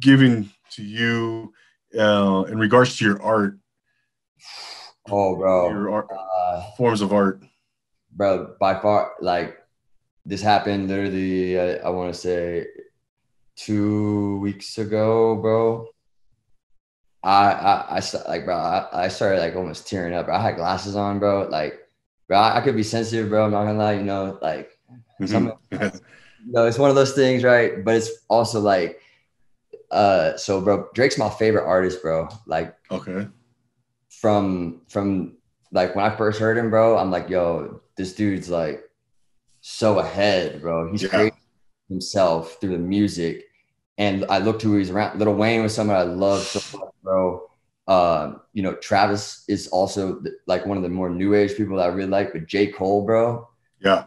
giving to you uh, in regards to your art? Oh, bro, your art, uh, forms of art, bro. By far, like this happened literally. Uh, I want to say two weeks ago, bro. I, I, I like, bro, I, I started like almost tearing up. Bro. I had glasses on, bro. Like, bro, I, I could be sensitive, bro. I'm not gonna lie, you know, like Mm-hmm. Some, you know, it's one of those things, right? But it's also like uh, so bro, Drake's my favorite artist, bro. Like, okay, from from like when I first heard him, bro, I'm like, yo, this dude's like so ahead, bro. He's yeah. creating himself through the music. And I looked who he's around. Lil Wayne was someone I love so much, bro. Uh, you know, Travis is also like one of the more new age people that I really like, but J. Cole, bro. Yeah.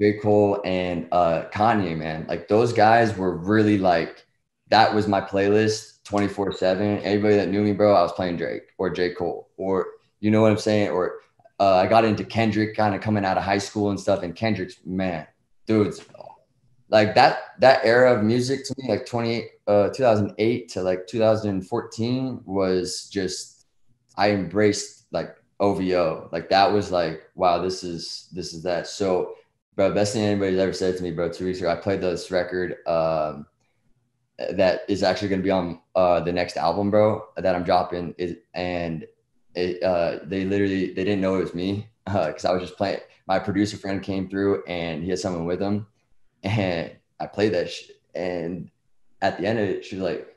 J. Cole and uh, Kanye, man. Like those guys were really like, that was my playlist 24 7. Anybody that knew me, bro, I was playing Drake or J. Cole or, you know what I'm saying? Or uh, I got into Kendrick kind of coming out of high school and stuff. And Kendrick's, man, dudes, like that, that era of music to me, like 20, uh, 2008 to like 2014 was just, I embraced like OVO. Like that was like, wow, this is, this is that. So, bro, best thing anybody's ever said to me, bro, two weeks ago, I played this record, um, that is actually going to be on uh, the next album, bro, that I'm dropping. It, and it, uh, they literally they didn't know it was me because uh, I was just playing. My producer friend came through and he had someone with him, and I played that shit. And at the end of it, she was like,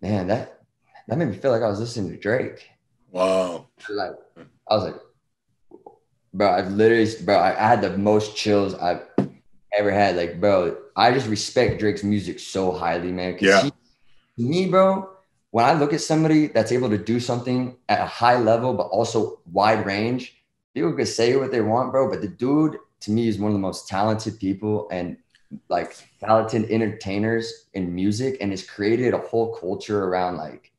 "Man, that that made me feel like I was listening to Drake." Wow. Like I was like, bro, I literally, bro, I, I had the most chills I've ever had. Like, bro, I just respect Drake's music so highly, man. Yeah. He, me, bro, when I look at somebody that's able to do something at a high level, but also wide range, people can say what they want, bro. But the dude, to me, is one of the most talented people and like talented entertainers in music, and has created a whole culture around like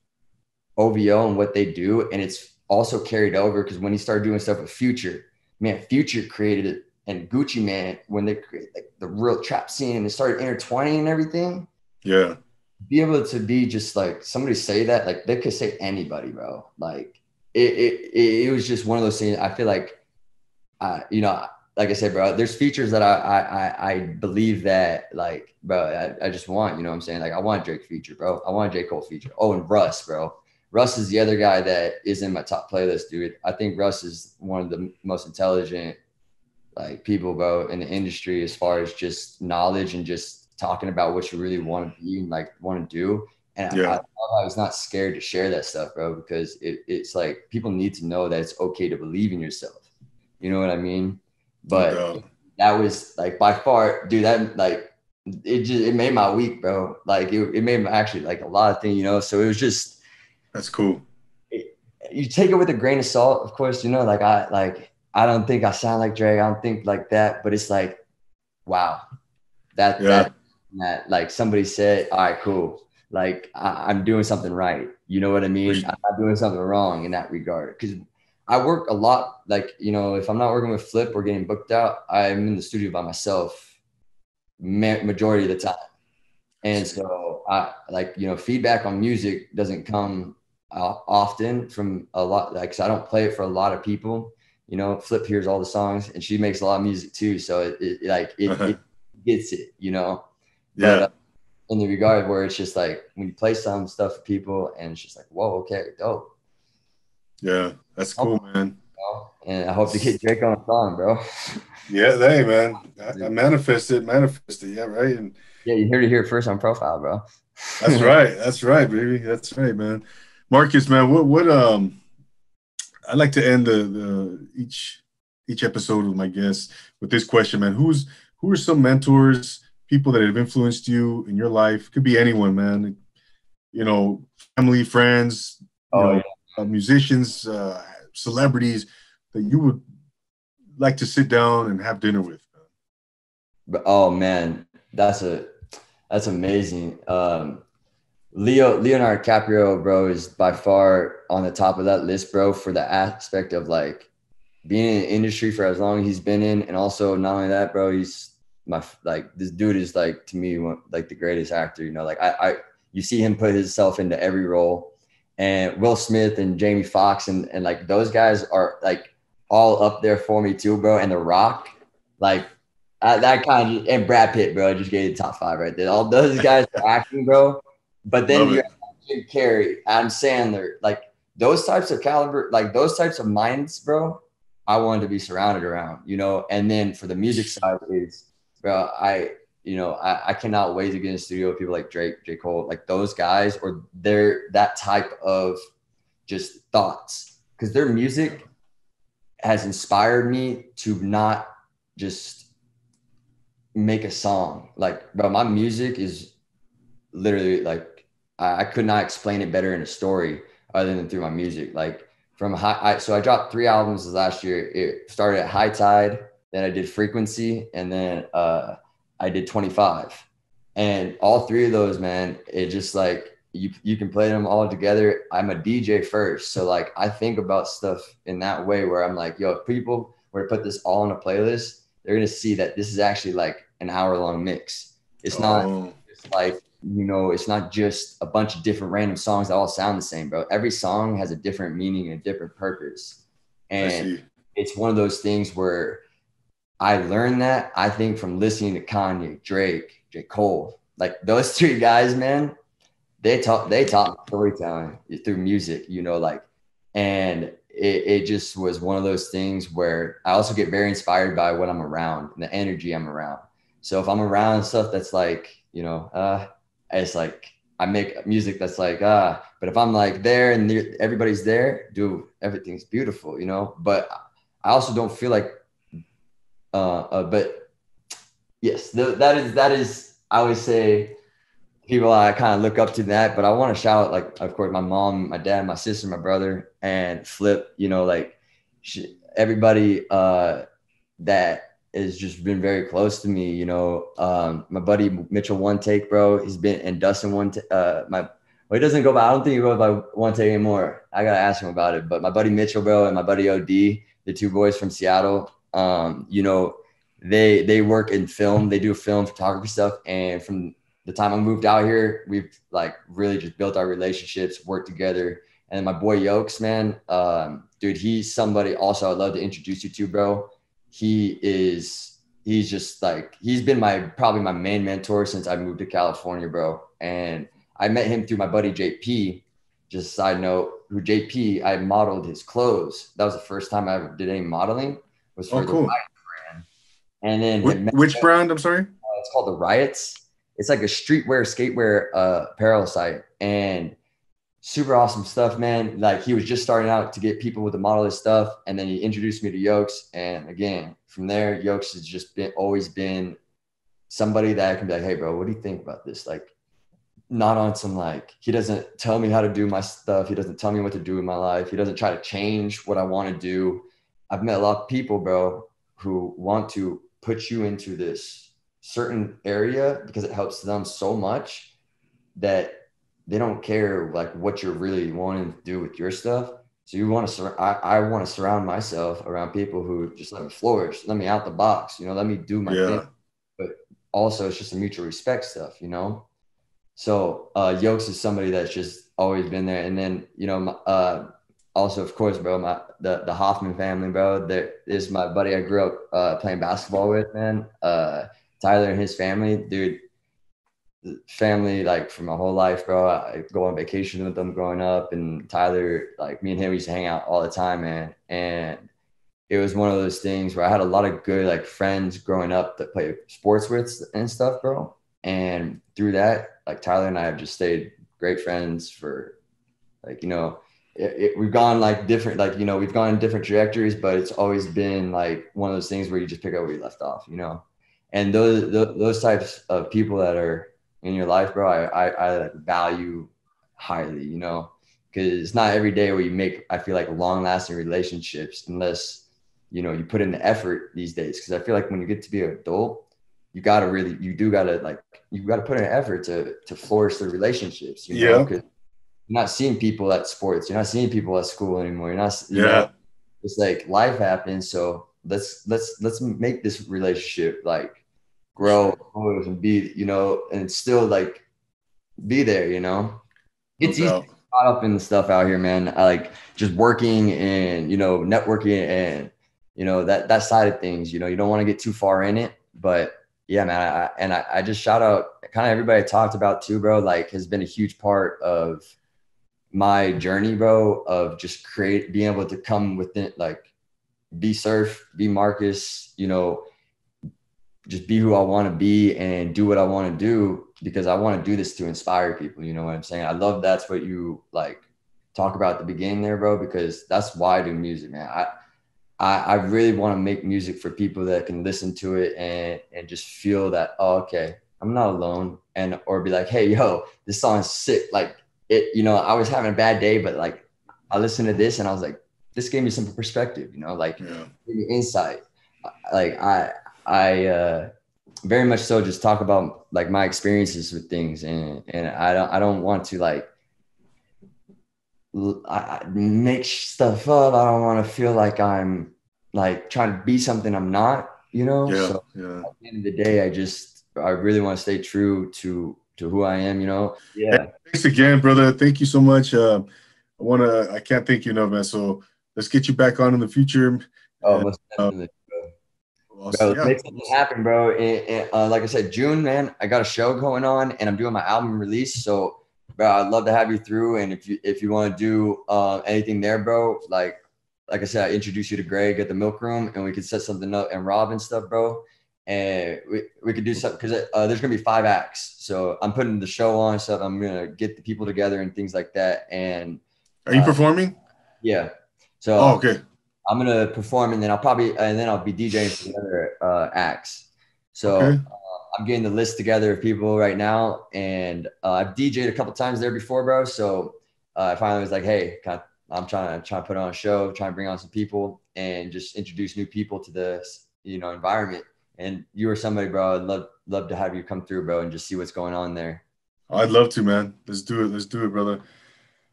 OVO and what they do. And it's also carried over because when he started doing stuff with Future, man, Future created it. And Gucci Mane, when they create like the real trap scene and they started intertwining and everything. Yeah be able to be just like somebody say that, like they could say anybody, bro. Like it, it, it, was just one of those things. I feel like, uh, you know, like I said, bro, there's features that I, I, I believe that like, bro, I, I just want, you know what I'm saying? Like I want Drake feature, bro. I want J. Cole feature. Oh, and Russ, bro. Russ is the other guy that is in my top playlist, dude. I think Russ is one of the most intelligent like people, bro, in the industry as far as just knowledge and just talking about what you really want to be and like want to do. And yeah. I, I, was not scared to share that stuff, bro, because it, it's like people need to know that it's okay to believe in yourself. You know what I mean? But that was like by far, dude, that like it just it made my week, bro. Like it, it made my actually like a lot of things, you know. So it was just that's cool. It, you take it with a grain of salt, of course, you know, like I like I don't think I sound like Drake. I don't think like that, but it's like, wow, that yeah. that that like somebody said, all right, cool. Like I, am doing something right. You know what I mean? I'm not doing something wrong in that regard. Cause I work a lot. Like, you know, if I'm not working with Flip or getting booked out, I'm in the studio by myself ma- majority of the time. And so I like, you know, feedback on music doesn't come uh, often from a lot, like, cause I don't play it for a lot of people. You know, Flip hears all the songs and she makes a lot of music too. So it, it like, it, it gets it, you know? Yeah. But, uh, in the regard where it's just like when you play some stuff for people and it's just like, whoa, okay, dope. Yeah, that's cool, man. And I hope to get Drake on a song, bro. Yeah, hey man. I, I manifested, manifested, yeah, right. And yeah, you heard it here first on profile, bro. that's right. That's right, baby. That's right, man. Marcus, man, what what um I like to end the the each each episode with my guests with this question, man. Who's who are some mentors people that have influenced you in your life. Could be anyone, man. You know, family, friends, oh, know, yeah. Uh, musicians, uh, celebrities that you would like to sit down and have dinner with. Oh man, that's a that's amazing. Um, Leo Leonardo DiCaprio, bro, is by far on the top of that list, bro, for the aspect of like being in the industry for as long as he's been in, and also not only that, bro, he's my like this dude is like to me like the greatest actor. You know, like I, I you see him put himself into every role, and Will Smith and Jamie Foxx and and like those guys are like all up there for me too, bro. And The Rock, like I, that kind of and Brad Pitt, bro, just gave you the top five right there. All those guys are acting, bro. But then you have Jim Carrey, Adam Sandler, like those types of caliber, like those types of minds, bro. I wanted to be surrounded around, you know. And then for the music side is bro, I you know, I, I cannot wait to get in the studio with people like Drake, J. Cole, like those guys, or they're that type of just thoughts. Cause their music has inspired me to not just make a song. Like, bro, my music is literally like I, I could not explain it better in a story other than through my music. Like from high, I, so I dropped three albums last year. It started at High Tide, then I did Frequency, and then uh, I did 25. And all three of those, man, it just like you you can play them all together. I'm a DJ first, so like I think about stuff in that way where I'm like, yo, if people were to put this all in a playlist, they're gonna see that this is actually like an hour long mix. It's not oh. it's like you know, it's not just a bunch of different random songs that all sound the same, bro. Every song has a different meaning and a different purpose. And it's one of those things where I learned that I think from listening to Kanye, Drake, J. Cole, like those three guys, man, they talk they taught storytelling through music, you know, like and it, it just was one of those things where I also get very inspired by what I'm around and the energy I'm around. So if I'm around stuff that's like, you know, uh, it's like I make music that's like, ah, but if I'm like there and everybody's there, dude, everything's beautiful, you know. But I also don't feel like, uh, uh but yes, the, that is that is I always say people I kind of look up to that, but I want to shout out like, of course, my mom, my dad, my sister, my brother, and Flip. You know, like she, everybody uh, that has just been very close to me. You know, um, my buddy Mitchell One Take, bro. He's been and Dustin One. T- uh, my well, he doesn't go by. I don't think he goes by One Take anymore. I gotta ask him about it. But my buddy Mitchell, bro, and my buddy Od, the two boys from Seattle. Um, you know, they they work in film. They do film photography stuff, and from the time I moved out here, we've like really just built our relationships, worked together. And my boy Yokes, man, um, dude, he's somebody also I'd love to introduce you to, bro he is he's just like he's been my probably my main mentor since I moved to California, bro. And I met him through my buddy JP. Just side note, who JP I modeled his clothes. That was the first time I ever did any modeling. Was for oh, cool. brand. And then which, which brand? I'm sorry. Uh, it's called the Riots. It's like a streetwear, skatewear uh, apparel site, and super awesome stuff, man. Like he was just starting out to get people with the model stuff, and then he introduced me to Yokes, and again from there, Yokes has just been always been somebody that I can be like, hey, bro, what do you think about this? Like, not on some like he doesn't tell me how to do my stuff. He doesn't tell me what to do in my life. He doesn't try to change what I want to do. I've met a lot of people, bro, who want to put you into this certain area because it helps them so much that they don't care like what you're really wanting to do with your stuff. So you want to, sur- I, I want to surround myself around people who just let me flourish, let me out the box, you know, let me do my yeah. thing. But also it's just a mutual respect stuff, you know? So uh, Yokes is somebody that's just always been there. And then, you know, uh, also of course, bro, my, the, the Hoffman family, bro, there is my buddy I grew up uh, playing basketball with, man. Uh, Tyler and his family, dude, family like for my whole life, bro. I go on vacation with them growing up, and Tyler, like me and him, used to hang out all the time, man. And it was one of those things where I had a lot of good like friends growing up that play sports with and stuff, bro. And through that, like Tyler and I have just stayed great friends for like you know. It, it, we've gone like different, like you know, we've gone in different trajectories, but it's always been like one of those things where you just pick up where you left off, you know. And those those, those types of people that are in your life, bro, I, I, I value highly, you know, because it's not every day where you make, I feel like long lasting relationships unless, you know, you put in the effort these days. Cause I feel like when you get to be an adult, you gotta really, you do gotta like, you gotta put in effort to, to flourish the relationships, you know, because you're not seeing people at sports, you're not seeing people at school anymore. You're not, you yeah. Know, it's like life happens. So let's, let's, let's make this relationship like grow and be, you know, and still like be there, you know. It's easy caught up in the stuff out here, man. I like just working and you know, networking and you know that that side of things. You know, you don't want to get too far in it, but yeah, man. I, and I, I just shout out kind of everybody I talked about too, bro. Like has been a huge part of my journey, bro. Of just create being able to come within like be S3RF, be Marcus, you know, just be who I want to be and do what I want to do because I want to do this to inspire people. You know what I'm saying? I love that's what you like talk about at the beginning there, bro, because that's why I do music, man. I I, I really want to make music for people that can listen to it and and just feel that, oh, okay, I'm not alone. And or be like, hey, yo, this song's sick. Like it, you know, I was having a bad day, but like I listened to this and I was like, this gave me some perspective, you know, like yeah. insight. Like I I uh very much so just talk about like my experiences with things and and I don't I don't want to like I make stuff up. I don't want to feel like I'm like trying to be something I'm not, you know? Yeah, so yeah. at the end of the day, I just I really want to stay true to to who I am, you know? Yeah. Thanks again, brother. Thank you so much. Uh, I wanna I can't thank you enough, man. So let's get you back on in the future. Oh, most uh, definitely. Bro, bro yeah. make something happen, bro. And, and, uh, like I said, June, man, I got a show going on, and I'm doing my album release. So, bro, I'd love to have you through. And if you if you want to do uh, anything there, bro, like like I said, I introduce you to Greg at the Milk Room, and we could set something up and Rob and stuff, bro. And we, we could do something because uh, there's gonna be five acts, so I'm putting the show on so I'm gonna get the people together and things like that. And are you uh, performing? Yeah. So oh, okay. I'm gonna perform and then I'll probably and then I'll be DJing for the other uh, acts. So okay. uh, I'm getting the list together of people right now, and uh, I've DJed a couple times there before, bro. So uh, I finally was like, hey, I'm trying to try to put on a show, trying to bring on some people, and just introduce new people to the you know environment. And you were somebody, bro. I'd love love to have you come through, bro, and just see what's going on there. I'd love to, man. Let's do it. Let's do it, brother.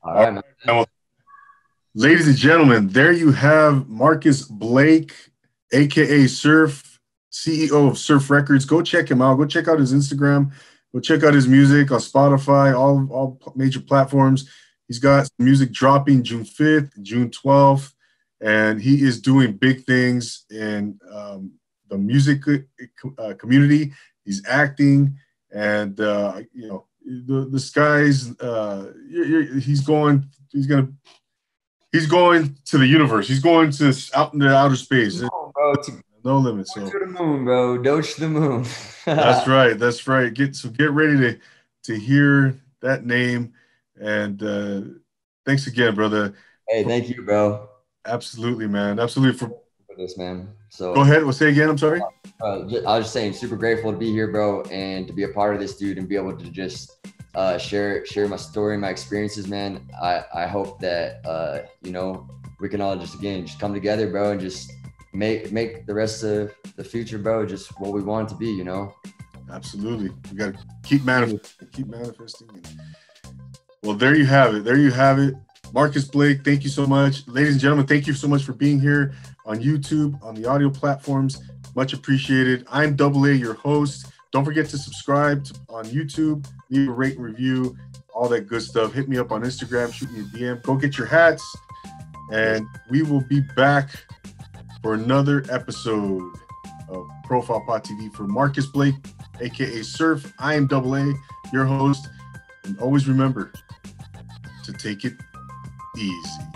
All right, man. Ladies and gentlemen, there you have Marcus Blake, aka S3RF, CEO of S3RF Records. Go check him out. Go check out his Instagram. Go check out his music on Spotify, all, all major platforms. He's got music dropping June 5th, June 12th, and he is doing big things And um, the music uh, community. He's acting, and uh, you know the the skies. Uh, he's going. He's gonna he's going to the universe. He's going to out into outer space. No, bro, to, no limits. So. To the moon, bro. Doge the moon. that's right. That's right. Get so get ready to to hear that name. And uh, thanks again, brother. Hey, thank you, bro. Absolutely, man. Absolutely for, for this, man. So go ahead. We'll say again. I'm sorry. Uh, I was just saying, super grateful to be here, bro, and to be a part of this, dude, and be able to just uh, share share my story, my experiences, man. I I hope that uh, you know we can all just again just come together, bro, and just make make the rest of the future, bro, just what we want it to be, you know. Absolutely, we got to keep manifesting, keep manifesting. Well, there you have it. There you have it. Marcus Blake, thank you so much. Ladies and gentlemen, thank you so much for being here on YouTube, on the audio platforms. Much appreciated. I'm Double A, your host. Don't forget to subscribe to, on YouTube, leave a rate and review, all that good stuff. Hit me up on Instagram, shoot me a DM. Go get your hats, and we will be back for another episode of Profile Pod TV for Marcus Blake, aka S3RF. I am Double A, your host, and always remember to take it easy.